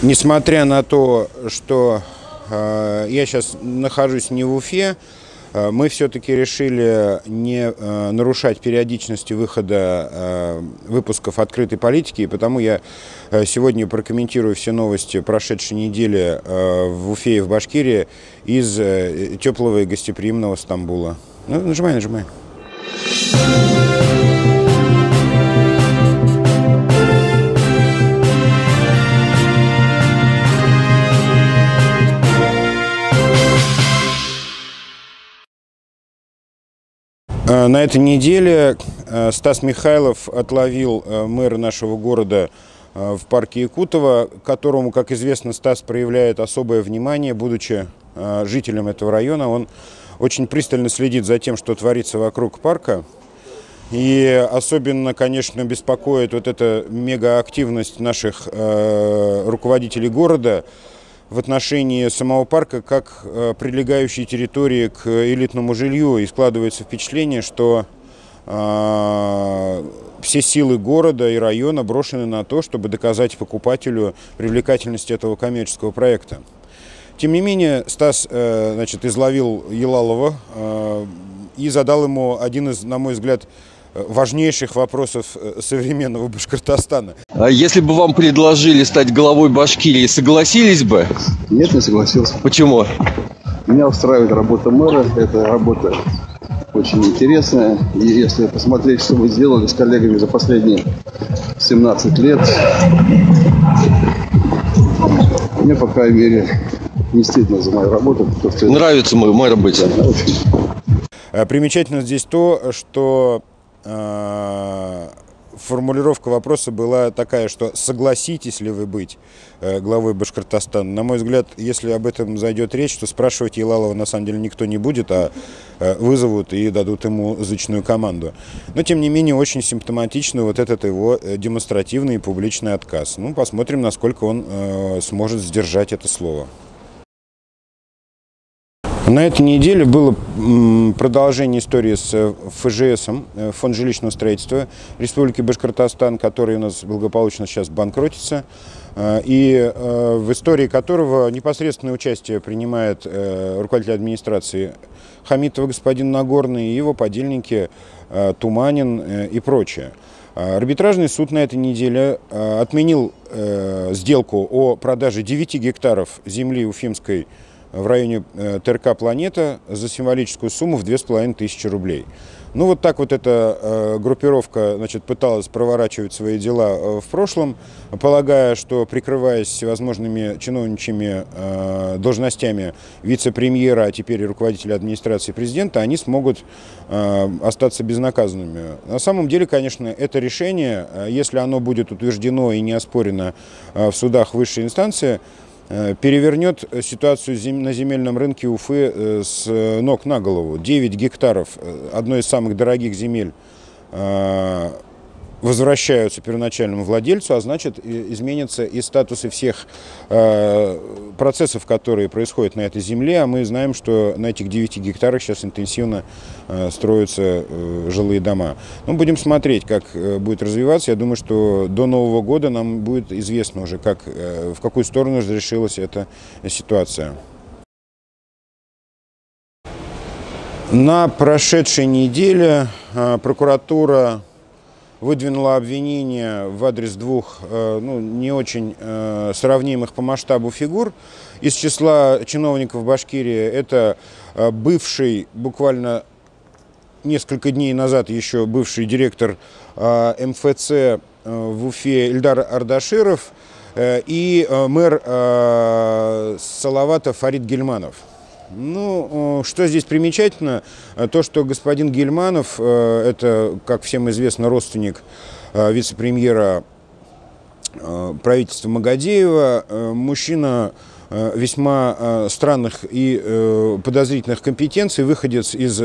Несмотря на то, что э, я сейчас нахожусь не в Уфе, э, мы все-таки решили не э, нарушать периодичности выхода э, выпусков открытой политики, и потому я э, сегодня прокомментирую все новости прошедшей недели э, в Уфе и в Башкирии из э, теплого и гостеприимного Стамбула. Ну, нажимай, нажимай. На этой неделе э, Стас Михайлов отловил э, мэра нашего города э, в парке Якутова, которому, как известно, Стас проявляет особое внимание, будучи э, жителем этого района. Он очень пристально следит за тем, что творится вокруг парка. И особенно, конечно, беспокоит вот эта мегаактивность наших э, руководителей города в отношении самого парка как э, прилегающей территории к элитному жилью. И складывается впечатление, что э, все силы города и района брошены на то, чтобы доказать покупателю привлекательность этого коммерческого проекта. Тем не менее, Стас э, значит, изловил Елалова и задал ему один из, на мой взгляд, важнейших вопросов э, современного Башкортостана. А если бы вам предложили стать главой Башкирии, согласились бы? Нет, не согласился. Почему? Меня устраивает работа мэра. Это работа очень интересная. И если посмотреть, что вы сделали с коллегами за последние 17 лет, мне, по крайней мере, не стыдно за мою работу. потому что- Нравится мой мэром быть. Очень. Э, Примечательно здесь то, что э, формулировка вопроса была такая, что согласитесь ли вы быть э, главой Башкортостана. На мой взгляд, если об этом зайдет речь, то спрашивать Елалова на самом деле никто не будет, а э, вызовут и дадут ему зычную команду. Но, тем не менее, очень симптоматично вот этот его э, демонстративный и публичный отказ. Ну, посмотрим, насколько он э, сможет сдержать это слово. На этой неделе было продолжение истории с э, ФЖС, э, Фонд жилищного строительства Республики Башкортостан, который у нас благополучно сейчас банкротится, э, и в истории которого непосредственное участие принимает руководитель администрации Хамитова господин Нагорный и его подельники Туманин и прочее. Арбитражный суд на этой неделе отменил сделку о продаже 9 гектаров земли Уфимской в районе э, ТРК «Планета» за символическую сумму в 2500 рублей. Ну вот так вот эта э, группировка значит, пыталась проворачивать свои дела э, в прошлом, полагая, что прикрываясь всевозможными чиновничьими э, должностями вице-премьера, а теперь и руководителя администрации президента, они смогут э, остаться безнаказанными. На самом деле, конечно, это решение, э, если оно будет утверждено и не оспорено э, в судах высшей инстанции, перевернет ситуацию на земельном рынке Уфы э, с э, ног на голову. 9 гектаров, э, одной из самых дорогих земель, э, возвращаются первоначальному владельцу, а значит изменятся и статусы всех э, процессов, которые происходят на этой земле. А мы знаем, что на этих 9 гектарах сейчас интенсивно э, строятся э, жилые дома. Ну, будем смотреть, как будет развиваться. Я думаю, что до Нового года нам будет известно уже, как, в какую сторону разрешилась эта ситуация. На прошедшей неделе прокуратура выдвинула обвинение в адрес двух э, ну, не очень э, сравнимых по масштабу фигур. Из числа чиновников Башкирии это э, бывший, буквально несколько дней назад еще бывший директор МФЦ в Уфе Ильдар Ардаширов и мэр Салавата Фарид Гельманов. Ну, э, что здесь примечательно, э, то, что господин Гельманов, э, это, как всем известно, родственник вице-премьера правительства Магадеева, мужчина весьма странных и подозрительных компетенций, выходец из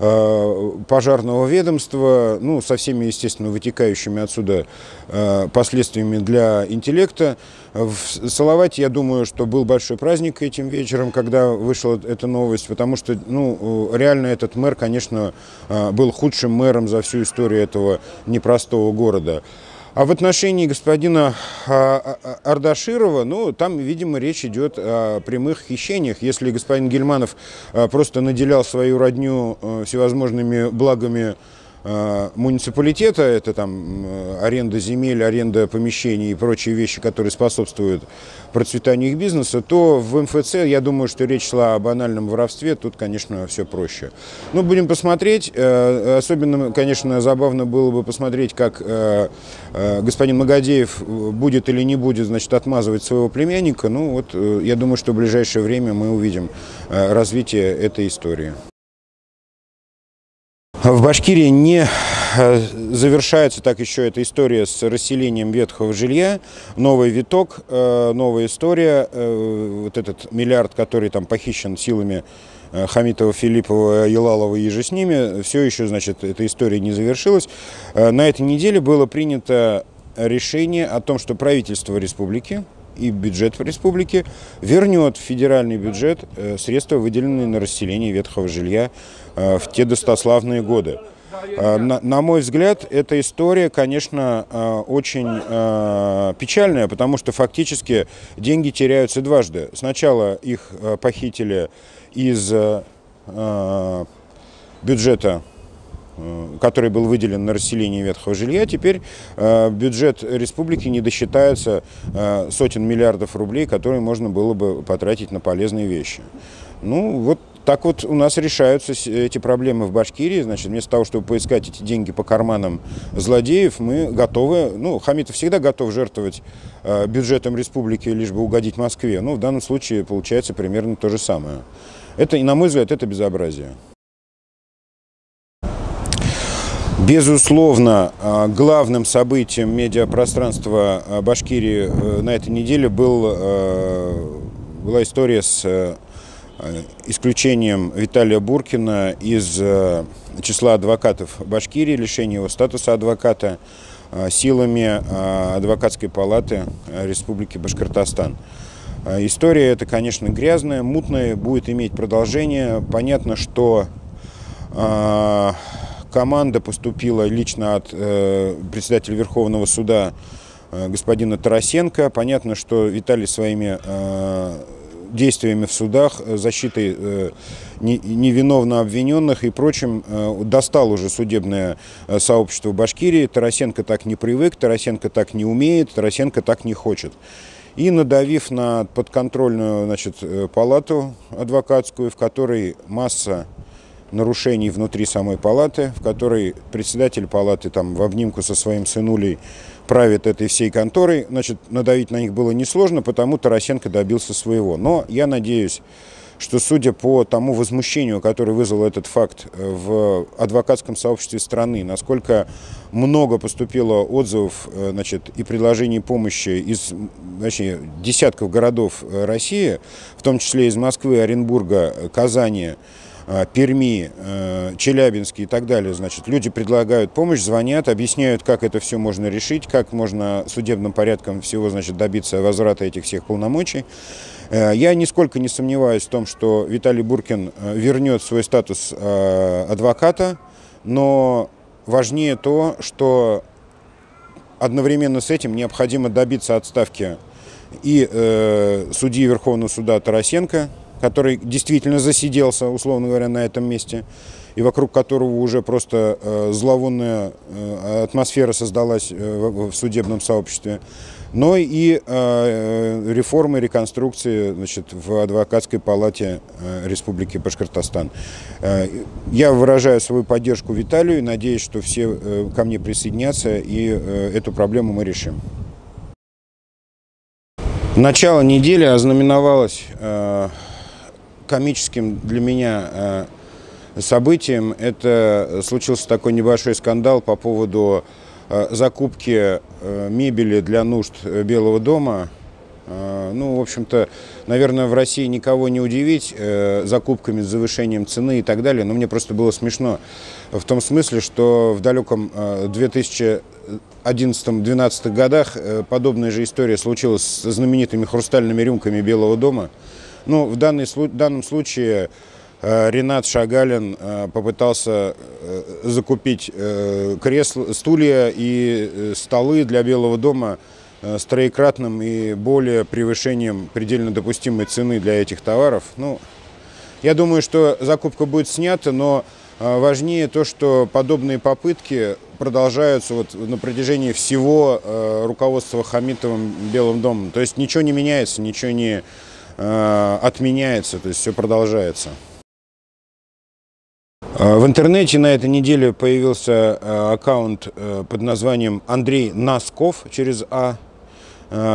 пожарного ведомства, ну, со всеми, естественно, вытекающими отсюда э, последствиями для интеллекта. В Салавате, я думаю, что был большой праздник этим вечером, когда вышла эта новость, потому что, ну, э, реально этот мэр, конечно, э, был худшим мэром за всю историю этого непростого города. А в отношении господина а, а, Ардаширова, ну, там, видимо, речь идет о прямых хищениях. Если господин Гельманов а, просто наделял свою родню всевозможными благами муниципалитета, это там э, аренда земель, аренда помещений и прочие вещи, которые способствуют процветанию их бизнеса, то в МФЦ, я думаю, что речь шла о банальном воровстве, тут, конечно, все проще. Ну, будем посмотреть. Э, особенно, конечно, забавно было бы посмотреть, как господин Магадеев будет или не будет, значит, отмазывать своего племянника. Ну, вот, я думаю, что в ближайшее время мы увидим развитие этой истории. В Башкирии не э, завершается так еще эта история с расселением ветхого жилья. Новый виток, э, новая история. Э, вот этот миллиард, который там похищен силами Хамитова, Филиппова, Елалова и же с ними, все еще, значит, эта история не завершилась. На этой неделе было принято решение о том, что правительство республики и бюджет республики вернет в федеральный бюджет средства, выделенные на расселение ветхого жилья Э, в те достославные годы. Э, на, на мой взгляд, эта история, конечно, э, очень печальная, потому что фактически деньги теряются дважды. Сначала их похитили из бюджета который был выделен на расселение ветхого жилья, теперь бюджет республики не досчитается сотен миллиардов рублей, которые можно было бы потратить на полезные вещи. Ну, вот так вот у нас решаются эти проблемы в Башкирии. Значит, вместо того, чтобы поискать эти деньги по карманам злодеев, мы готовы, ну, Хамитов всегда готов жертвовать э, бюджетом республики, лишь бы угодить Москве. Ну, в данном случае получается примерно то же самое. Это, на мой взгляд, это безобразие. Безусловно, э, главным событием медиапространства э, Башкирии э, на этой неделе был, была история с Э, исключением Виталия Буркина из э, числа адвокатов Башкирии, лишение его статуса адвоката э, силами адвокатской палаты Республики Башкортостан. История эта, конечно, грязная, мутная, будет иметь продолжение. Понятно, что команда поступила лично от председателя Верховного суда господина Тарасенко. Понятно, что Виталий своими действиями в судах, э, защитой э, невиновно обвиненных и прочим э, достал уже судебное сообщество Башкирии. Тарасенко так не привык, Тарасенко так не умеет, Тарасенко так не хочет. И надавив на подконтрольную значит, палату адвокатскую, в которой масса нарушений внутри самой палаты, в которой председатель палаты там в обнимку со своим сынулей правит этой всей конторой. Значит, надавить на них было несложно, потому Тарасенко добился своего. Но я надеюсь, что судя по тому возмущению, которое вызвал этот факт э, в адвокатском сообществе страны, насколько много поступило отзывов э, значит, и предложений помощи из значит, десятков городов э, России, в том числе из Москвы, Оренбурга, Казани, Перми, э, Челябинске и так далее. Значит, люди предлагают помощь, звонят, объясняют, как это все можно решить, как можно судебным порядком всего значит, добиться возврата этих всех полномочий. Э, я нисколько не сомневаюсь в том, что Виталий Буркин э, вернет свой статус адвоката, но важнее то, что одновременно с этим необходимо добиться отставки и э, судьи Верховного суда Тарасенко, который действительно засиделся, условно говоря, на этом месте, и вокруг которого уже просто э, зловонная э, атмосфера создалась э, в судебном сообществе, но и э, реформы, реконструкции значит, в адвокатской палате э, Республики Башкортостан. Э, я выражаю свою поддержку Виталию и надеюсь, что все э, ко мне присоединятся, и э, эту проблему мы решим. Начало недели ознаменовалось э, комическим для меня э, событием это случился такой небольшой скандал по поводу э, закупки э, мебели для нужд Белого дома. Ну, в общем-то, наверное, в России никого не удивить закупками с завышением цены и так далее, но мне просто было смешно в том смысле, что в далеком 2011-2012 годах подобная же история случилась с знаменитыми хрустальными рюмками Белого дома – ну, в данный, данном случае э, Ренат Шагалин э, попытался э, закупить кресла, стулья и столы для Белого дома с троекратным и более превышением предельно допустимой цены для этих товаров. Ну, я думаю, что закупка будет снята, но важнее то, что подобные попытки продолжаются вот на протяжении всего руководства Хамитовым Белым домом. То есть ничего не меняется, ничего не отменяется, то есть все продолжается. Э, в интернете на этой неделе появился э, аккаунт э, под названием Андрей Носков через А,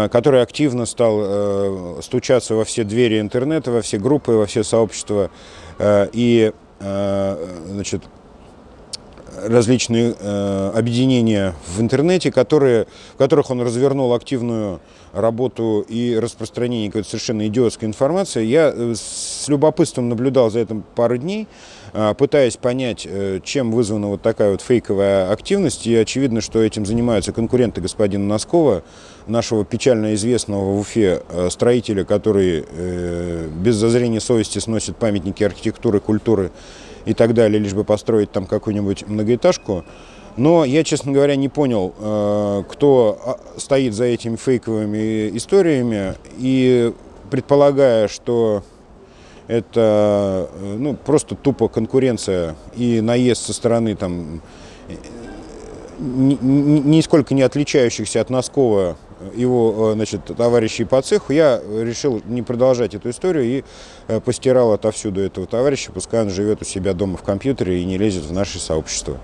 который активно стал стучаться во все двери интернета, во все группы, во все сообщества и значит, различные объединения в интернете, которые, в которых он развернул активную работу и распространение какой-то совершенно идиотской информации. Я с любопытством наблюдал за этим пару дней. А, пытаясь понять, э, чем вызвана вот такая вот фейковая активность. И очевидно, что этим занимаются конкуренты господина Носкова, нашего печально известного в Уфе э, строителя, который э, без зазрения совести сносит памятники архитектуры, культуры и так далее, лишь бы построить там какую-нибудь многоэтажку. Но я, честно говоря, не понял, кто а, стоит за этими фейковыми историями. И предполагая, что это э, ну, просто тупо конкуренция и наезд со стороны там, нисколько не отличающихся от Носкова его э, значит, товарищей по цеху, я решил не продолжать эту историю и э, постирал отовсюду этого товарища, пускай он живет у себя дома в компьютере и не лезет в наше сообщество.